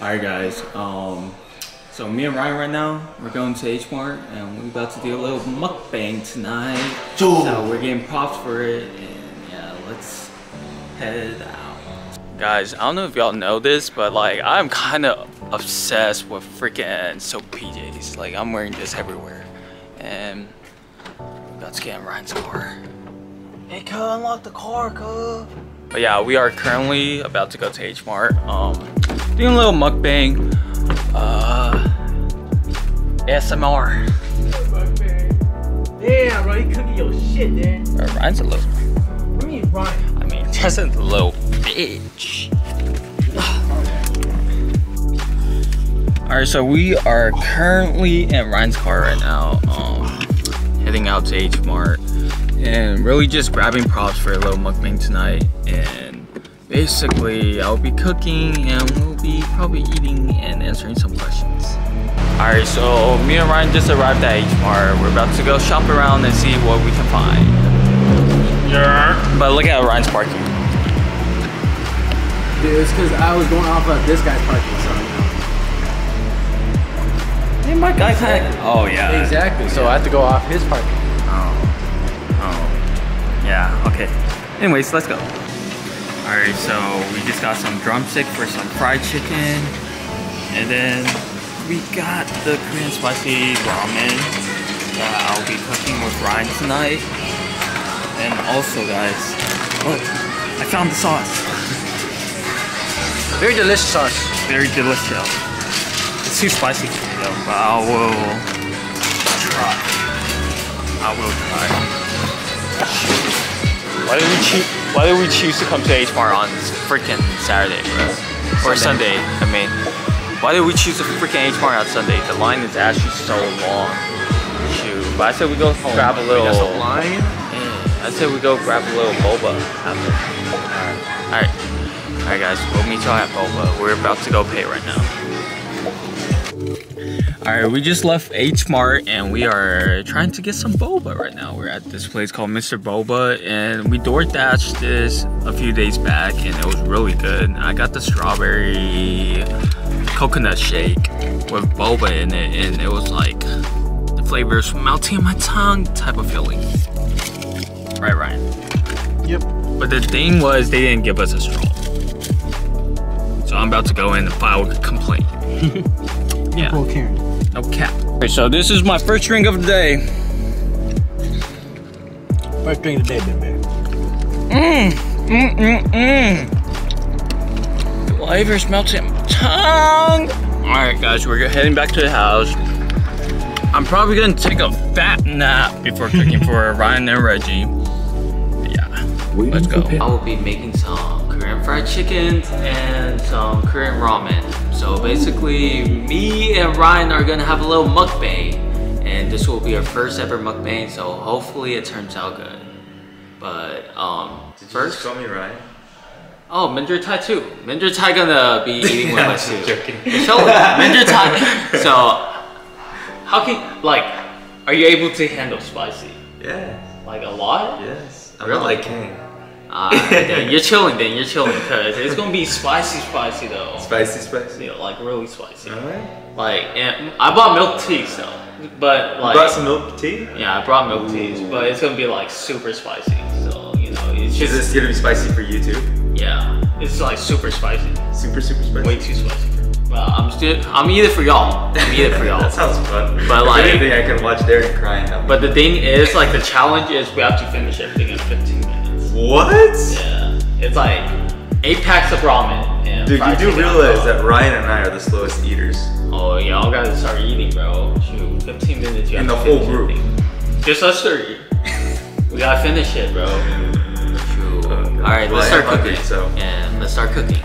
Alright guys, um, so me and Ryan right now, we're going to H Mart and we're about to do a little mukbang tonight. Dude. So we're getting props for it and yeah, let's head out. Guys, I don't know if y'all know this, but like I'm kind of obsessed with freaking soap PJs. Like I'm wearing this everywhere. And we're about to get in Ryan's car. Hey, cuz, unlock the car, cuz. But yeah, we are currently about to go to H Mart. Um, doing a little mukbang. Uh, ASMR. Damn, bro, you cooking your shit, man. Ryan's a little. What do you mean, Ryan? I mean, just a little bitch. Alright, so we are currently in Ryan's car right now, um, heading out to H Mart, and really just grabbing props for a little mukbang tonight. And basically, I'll be cooking, and we'll be probably eating and answering some questions. Alright, so me and Ryan just arrived at H Mart. We're about to go shop around and see what we can find. Yeah. But look at Ryan's parking. Dude, it's because I was going off of this guy's parking, so you know. Hey, my guy kind of. Oh yeah. Exactly, so I have to go off his parking. Oh. Oh. Yeah. Okay. Anyways, let's go. All right. So we just got some drumstick for some fried chicken, and then we got the Korean spicy ramen that I'll be cooking with Ryan tonight. And also, guys, look, I found the sauce. Very delicious sauce. Very delicious. It's too spicy for me though, but I will try. I will try. Why did we choose? Why did we choose to come to H Mart on freaking Saturday, bro? Or Sunday? I mean, why did we choose to freaking H Mart on Sunday? The line is actually so long. Shoot, but I said we go oh, grab a little. That's a line? I said we go grab a little boba after. Alright. Alright. Alright guys, we'll meet y'all at boba. We're about to go pay right now. Alright, we just left H Mart and we are trying to get some boba right now. We're at this place called Mr. Boba and we door dashed this a few days back and it was really good. I got the strawberry coconut shake with boba in it and it was like the flavors melting in my tongue type of feeling. Right, Ryan? Yep. But the thing was, they didn't give us a straw. So I'm about to go in and file a complaint. yeah, Well, Karen. No cap. Okay, so this is my first drink of the day. First drink of the day, baby. Mmm, mmm, mmm, mmm. Flavors melting in my tongue. All right, guys, we're heading back to the house. I'm probably gonna take a fat nap before cooking for Ryan and Regie. Yeah, let's go. I will be making some Korean fried chicken and some Korean ramen. So basically, me and Ryan are gonna have a little mukbang, and this will be our first ever mukbang. So hopefully, it turns out good. But um, Did first, call me Ryan? oh, Minder Tai too. Minder Tai gonna be eating with us too. joking. So Minder Tai. So how can like, are you able to handle spicy? Yeah, Like a lot? yes. I'm Really? not like King. Uh, then you're chilling. Then you're chilling because it's gonna be spicy, spicy though. Spicy, spicy. You know, like really spicy. Alright. Like, and I bought milk tea though, but like, Brought some milk tea? yeah, I brought milk teas, but it's gonna be like super spicy. So you know, it's Is this gonna be spicy for you too? yeah, it's like super spicy, Super, super spicy? way too spicy. For well, I'm still, I'm it for y'all. I'm it for y'all. that sounds fun. But like- anything, I can watch Derek crying. But the thing is, like, the challenge is we have to finish everything in 15 minutes. What? Yeah, it's like eight packs of ramen. And Dude, you do realize that Ryan and I are the slowest eaters. Oh, y'all gotta start eating, bro. Shoot, 15 minutes. You In the whole group. everything. Just us three. we gotta finish it, bro. Shoot. All right, let's start cooking. so- And let's start cooking.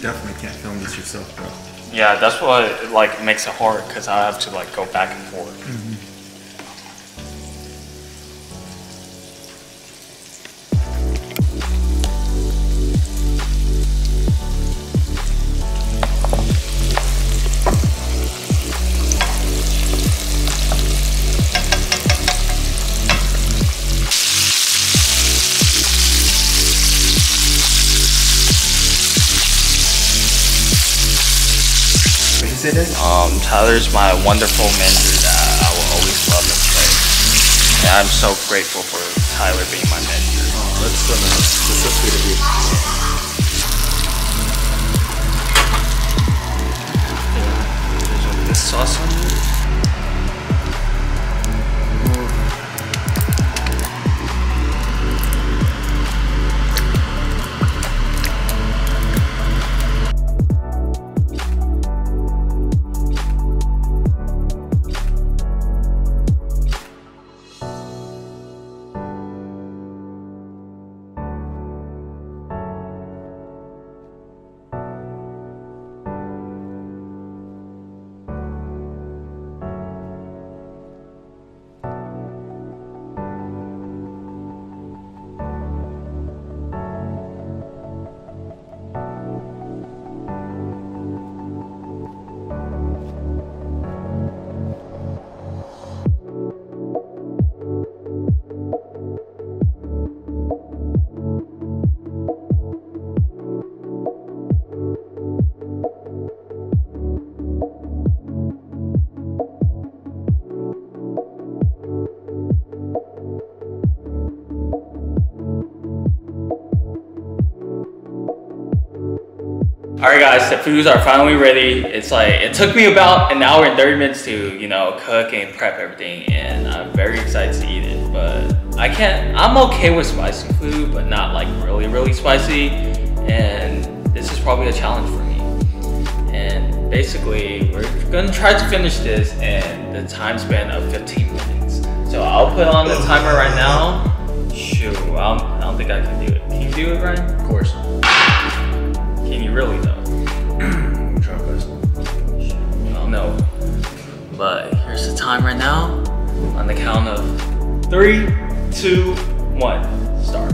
Definitely can't film this yourself, bro. Yeah, that's what like makes it hard because I have to like go back and forth. What you Tyler's my wonderful mentor that I will always love and cherish. And I'm so grateful for Tyler being my mentor. Oh, that's so nice. That's so sweet of you. There's this sauce on it. Alright guys, the foods are finally ready. It's like, it took me about an hour and 30 minutes to, you know, cook and prep everything and I'm very excited to eat it. But I can't, I'm okay with spicy food, but not like really, really spicy. And this is probably a challenge for me. And basically, we're gonna try to finish this in the time span of 15 minutes. So I'll put on the timer right now. Shoot, I don't, I don't think I can do it. Can you do it, Ryan? Of course. Can you really though? I'm trying my best. Oh, no. But here's the time right now. On the count of three, two, one. Start.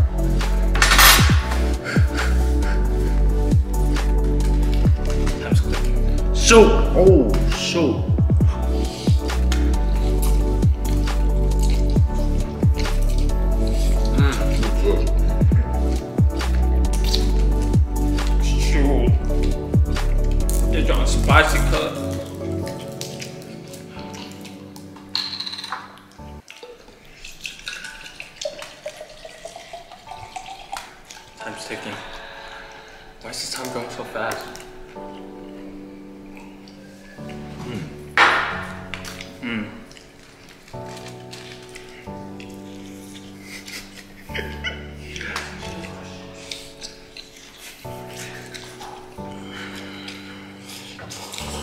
Time's clicking. Shoot! Oh. Shoot.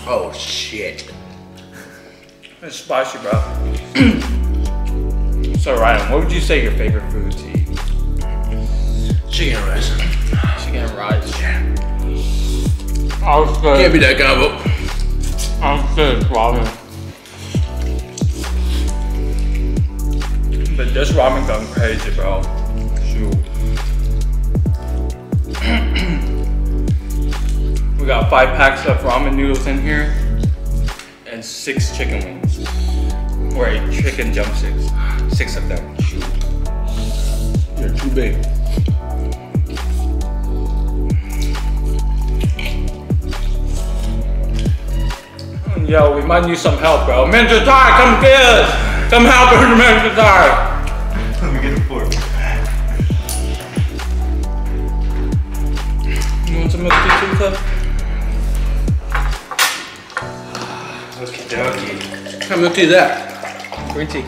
Oh, shit. It's spicy, bro. so Ryan, what would you say your favorite food to eat? Chicken rice. Chicken rice. Yeah. I was good. Can't be that combo. I was good ramen. But this ramen gone crazy, bro. Shoot. we got five packs of ramen noodles in here and six chicken wings. Or eight chicken drumsticks. Six of them. Shoot. You're too big. Hmm, yo, we might need some help, bro. Mentor Tar, come get us! Come help us, Mentor Tar! Let me get a fork. You want some milk tea too, Cliff? Okie dokie. What kind of milk tea is that? Green tea.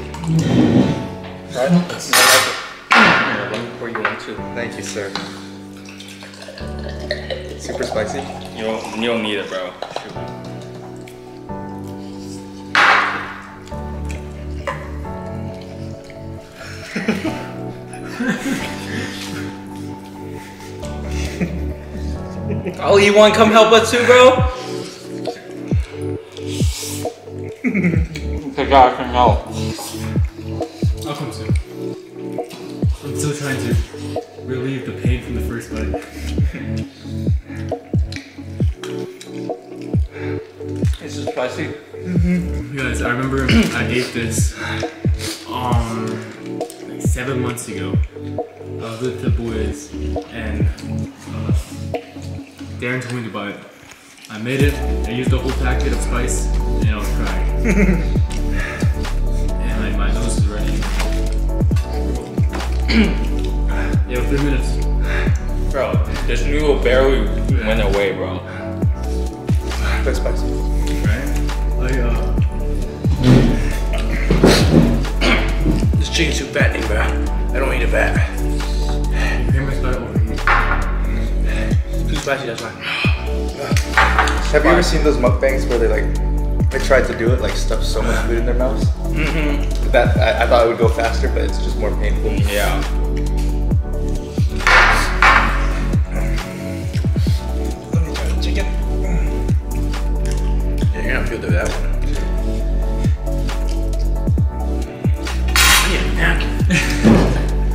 Right? I like it. Here, let me you one too. Thank you, sir. Super spicy. You don't, you don't need it, bro. Shoot. I'll eat one. Come help us too, bro. Okay, God, can help. I'll come soon. I'm still trying to relieve the pain from the first bite. Is it spicy? Guys, I remember I ate this um like seven months ago. I was with the boys and uh, Darren told me to buy it. I made it. I used the whole packet of spice and I was crying. yeah, three minutes. Bro, this noodle barely went away, bro. That's spicy. Right? Like uh, This chicken's too fat, bro. I don't eat it fat. pretty much got it over here. Too spicy, that's why. Have you ever seen those mukbangs where they like they tried to do it like stuff so much food in their mouths? Mm-hmm. That I, I thought it would go faster, but it's just more painful. Yeah.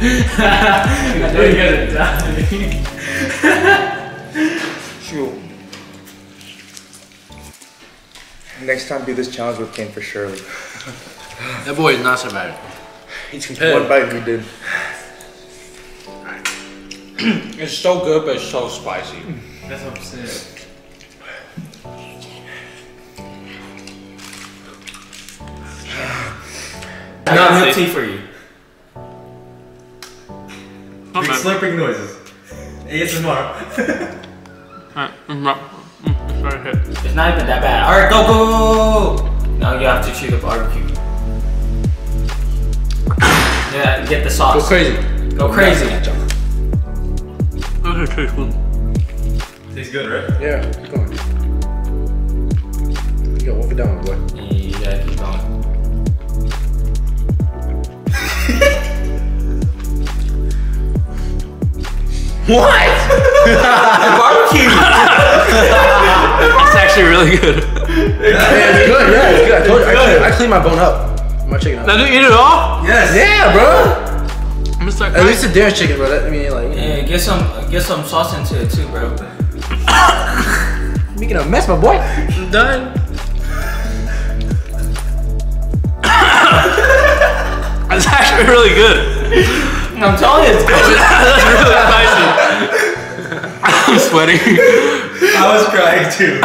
I know you guys are dying. Shoot. Next time, do this challenge with Kane for Shirley. That boy is not so bad. He's One bite, he did. It's so good, but it's so spicy. That's what I'm saying. I got milk tea for you. Big slurping noises. ASMR. It's not even that bad. Alright, go, go, go, go, go. Now you have to chew the barbecue. Yeah, get the sauce. Go crazy. Go crazy. Tastes good, right? Yeah, keep going. You got wolf it down, boy. You gotta keep going. What? Barbecue! it's actually really good. Yeah, it's good. Yeah, it's good. I told you. I clean, I clean my bone up. My chicken. Now, do you eat it all? Yes. Yeah, bro. I'm gonna start At least the Darren's chicken, bro. That, I mean, like, Yeah, get some, get some sauce into it too, bro. making a mess, my boy. I'm done. It's actually really good. I'm telling you, it's good. That's really spicy. I'm sweating. I was crying too.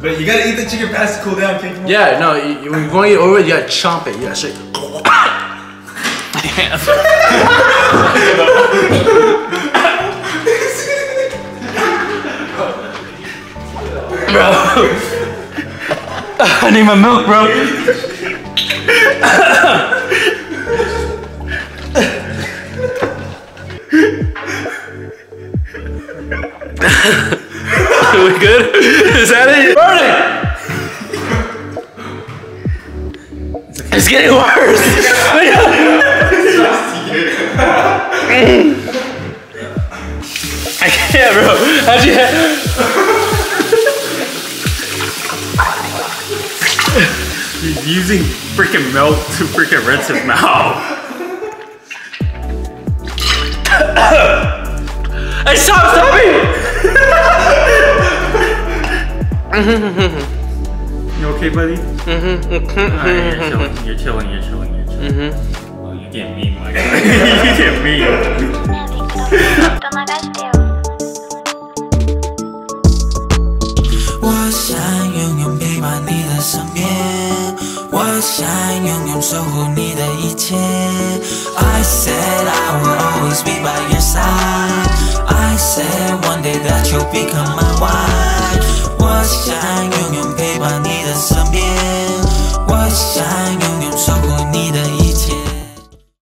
but you gotta eat the chicken fast to cool down, King. Yeah, no, you, you, when you're going to eat over it, you gotta chomp it. You gotta shake it. I need my milk, bro. we good? Is that it? Burning! It's getting worse. I can't, bro. How'd you? He's using freaking milk to freaking rinse his mouth. Hey, stop, stop it! you okay, buddy? Mm-hmm. Alright, you're chilling, you're chilling, you're chilling. You're mm-hmm. chilling. Mm-hmm. Oh, you get mean, my guy. you get mean. I said I will always be by your side I said one day that you'll become my wife 想永远陪伴你的身边。我想